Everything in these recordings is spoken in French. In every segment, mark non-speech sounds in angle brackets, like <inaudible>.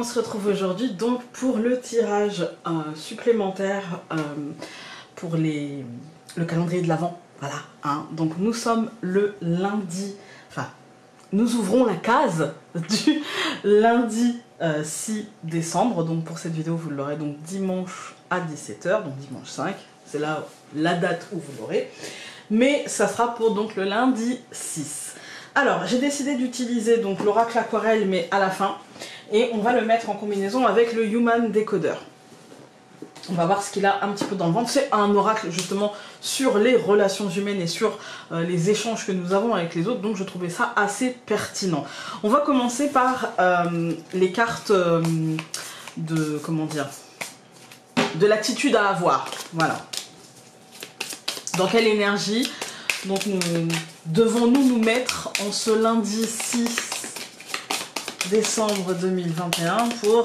on se retrouve aujourd'hui donc pour le tirage euh, supplémentaire euh, pour les, le calendrier de l'Avent. Voilà, hein. donc nous sommes le lundi, enfin, nous ouvrons la case du lundi 6 euh, décembre. Donc pour cette vidéo, vous l'aurez donc dimanche à 17h, donc dimanche 5. C'est là la date où vous l'aurez. Mais ça sera pour donc le lundi 6. Alors, j'ai décidé d'utiliser donc l'oracle aquarelle, mais à la fin. Et on va le mettre en combinaison avec le Human Decoder. On va voir ce qu'il a un petit peu dans le ventre. C'est un oracle justement sur les relations humaines et sur euh, les échanges que nous avons avec les autres. Donc je trouvais ça assez pertinent. On va commencer par euh, les cartes euh, de... comment dire De l'attitude à avoir. Voilà. Dans quelle énergie? Donc nous devons-nous nous mettre en ce lundi 6 décembre 2021 pour,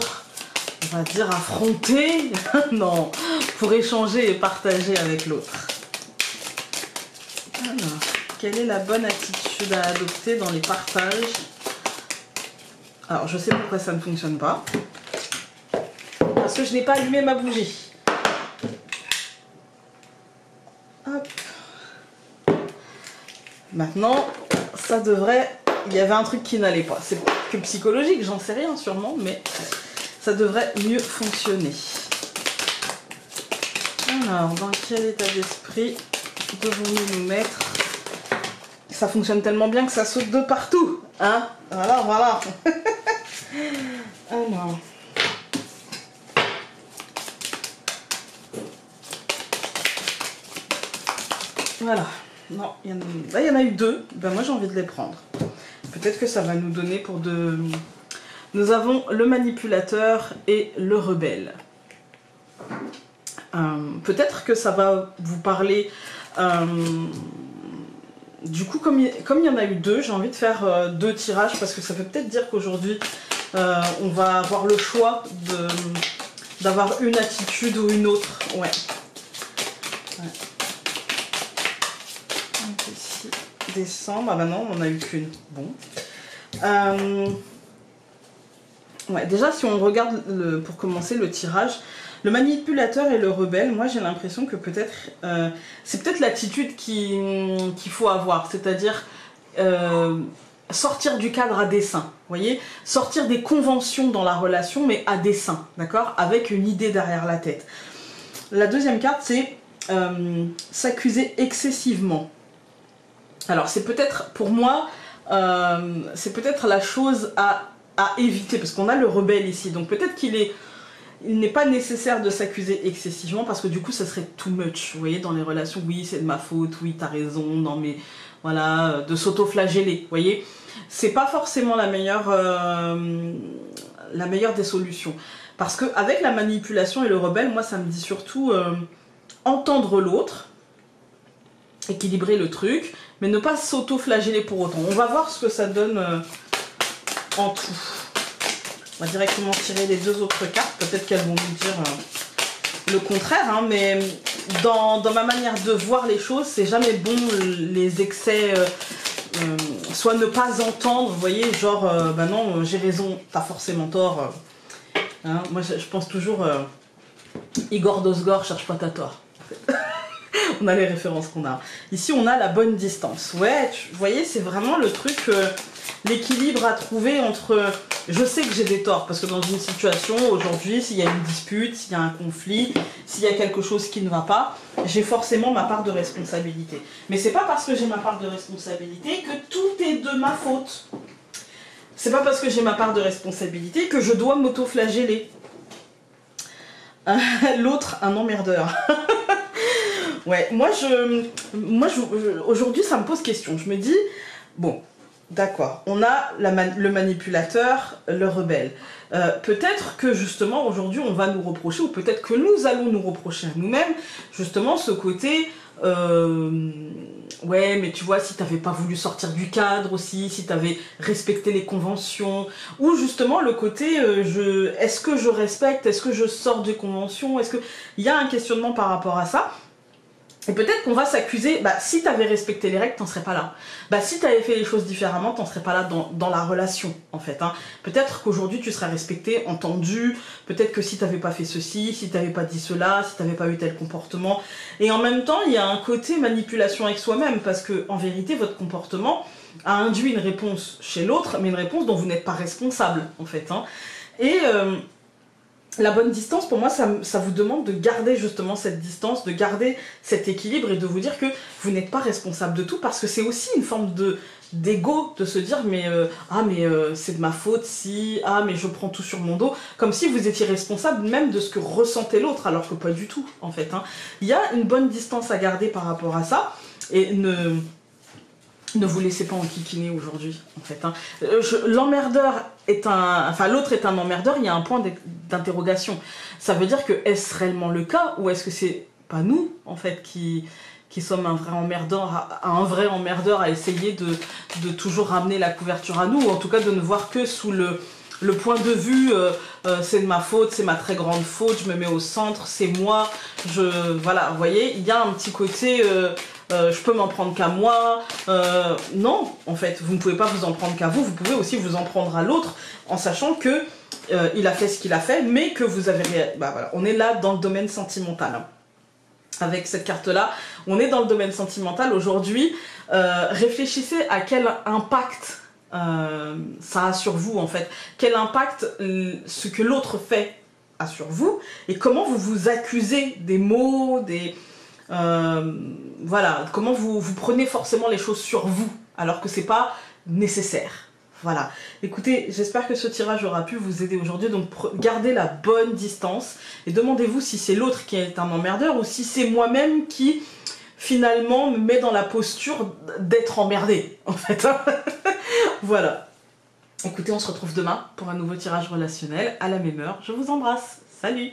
on va dire, affronter, <laughs> non, pour échanger et partager avec l'autre. Alors, quelle est la bonne attitude à adopter dans les partages? Alors, je sais pourquoi ça ne fonctionne pas. Parce que je n'ai pas allumé ma bougie. Maintenant, ça devrait... Il y avait un truc qui n'allait pas. C'est que psychologique, j'en sais rien sûrement, mais ça devrait mieux fonctionner. Alors, dans quel état d'esprit devons-nous nous mettre? Ça fonctionne tellement bien que ça saute de partout. Hein? Voilà, voilà. <laughs> Alors... Voilà. Non, en a... il y en a eu deux. Ben moi j'ai envie de les prendre. Peut-être que ça va nous donner pour de... Nous avons le manipulateur et le rebelle. Euh, peut-être que ça va vous parler... Euh, du coup, comme il, comme il y en a eu deux, j'ai envie de faire euh, deux tirages parce que ça peut peut-être dire qu'aujourd'hui, on va avoir le choix d'avoir une attitude ou une autre. Ouais. ouais décembre. Ah bah non, on en a eu qu'une. Bon. Euh, ouais, déjà, si on regarde pour commencer le tirage, le manipulateur et le rebelle, moi j'ai l'impression que peut-être euh, c'est peut-être l'attitude qu'il faut avoir, c'est-à-dire euh, sortir du cadre à dessein, voyez? Sortir des conventions dans la relation, mais à dessein, d'accord? Avec une idée derrière la tête. La deuxième carte, c'est s'accuser excessivement. Alors c'est peut-être, pour moi, euh, c'est peut-être la chose à, éviter, parce qu'on a le rebelle ici, donc peut-être qu'il est... Il n'est pas nécessaire de s'accuser excessivement parce que du coup ça serait too much, vous voyez, dans les relations, oui c'est de ma faute, oui t'as raison, non mais voilà, de s'auto-flageller, vous voyez. C'est pas forcément la meilleure, euh, la meilleure des solutions. Parce que avec la manipulation et le rebelle, moi ça me dit surtout euh, entendre l'autre, équilibrer le truc, mais ne pas s'auto-flageller pour autant. On va voir ce que ça donne euh, en tout. On va directement tirer les deux autres cartes, peut-être qu'elles vont nous dire euh, le contraire, hein, mais dans, ma manière de voir les choses, c'est jamais bon les excès, euh, soit ne pas entendre, vous voyez, genre, bah non, j'ai raison, t'as forcément tort. Hein. moi, je, je, pense toujours, Igor Dosgor, cherche pas ta tort. On a les références qu'on a. Ici, on a la bonne distance. Ouais, vous voyez, c'est vraiment le truc, euh, l'équilibre à trouver entre... Je sais que j'ai des torts, parce que dans une situation, aujourd'hui, s'il y a une dispute, s'il y a un conflit, s'il y a quelque chose qui ne va pas, j'ai forcément ma part de responsabilité. Mais c'est pas parce que j'ai ma part de responsabilité que tout est de ma faute. C'est pas parce que j'ai ma part de responsabilité que je dois m'auto-flageller. <laughs> L'autre, un emmerdeur. <laughs> Ouais, moi, je, aujourd'hui, ça me pose question. Je me dis, bon, d'accord, on a le manipulateur, le rebelle. Euh, peut-être que justement, aujourd'hui, on va nous reprocher, ou peut-être que nous allons nous reprocher à nous-mêmes, justement, ce côté... Euh, ouais, mais tu vois, si t'avais pas voulu sortir du cadre aussi, si t'avais respecté les conventions, ou justement le côté, euh, est-ce que je respecte, est-ce que je sors des conventions, est-ce que il y a un questionnement par rapport à ça Et peut-être qu'on va s'accuser, bah si t'avais respecté les règles, t'en serais pas là. Bah si t'avais fait les choses différemment, t'en serais pas là dans, dans la relation, en fait. Hein. Peut-être qu'aujourd'hui tu serais respecté, entendu, peut-être que si t'avais pas fait ceci, si t'avais pas dit cela, si t'avais pas eu tel comportement. Et en même temps, il y a un côté manipulation avec soi-même, parce que en vérité, votre comportement a induit une réponse chez l'autre, mais une réponse dont vous n'êtes pas responsable, en fait. Hein. Et... Euh, la bonne distance, pour moi, ça, vous demande de garder justement cette distance, de garder cet équilibre et de vous dire que vous n'êtes pas responsable de tout parce que c'est aussi une forme de d'ego de se dire mais euh, ah mais euh, c'est de ma faute si ah mais je prends tout sur mon dos comme si vous étiez responsable même de ce que ressentait l'autre alors que pas du tout en fait hein. il y a une bonne distance à garder par rapport à ça et ne ne vous laissez pas enquiquiner aujourd'hui, en fait. Hein. Euh, l'emmerdeur est un... Enfin, l'autre est un emmerdeur, il y a un point d'interrogation. Ça veut dire que est-ce réellement le cas, ou est-ce que c'est pas nous, en fait, qui, sommes un vrai emmerdeur, un vrai emmerdeur à essayer de, toujours ramener la couverture à nous, ou en tout cas de ne voir que sous le, point de vue, euh, euh, c'est de ma faute, c'est ma très grande faute, je me mets au centre, c'est moi, je... Voilà, vous voyez, il y a un petit côté... je peux m'en prendre qu'à moi. Euh, non, en fait, vous ne pouvez pas vous en prendre qu'à vous, vous pouvez aussi vous en prendre à l'autre en sachant que euh, il a fait ce qu'il a fait, mais que vous avez... Bah, voilà, on est là dans le domaine sentimental. Hein. Avec cette carte-là, on est dans le domaine sentimental aujourd'hui. réfléchissez à quel impact ça a sur vous, en fait. Quel impact ce que l'autre fait a sur vous, et comment vous vous accusez des mots, des euh, voilà, comment vous, vous prenez forcément les choses sur vous, alors que c'est pas nécessaire. Voilà. Écoutez, j'espère que ce tirage aura pu vous aider aujourd'hui. Donc gardez la bonne distance et demandez-vous si c'est l'autre qui est un emmerdeur ou si c'est moi-même qui finalement me met dans la posture d'être emmerdé <laughs> en fait. <laughs> voilà. Écoutez, on se retrouve demain pour un nouveau tirage relationnel à la même heure. Je vous embrasse. Salut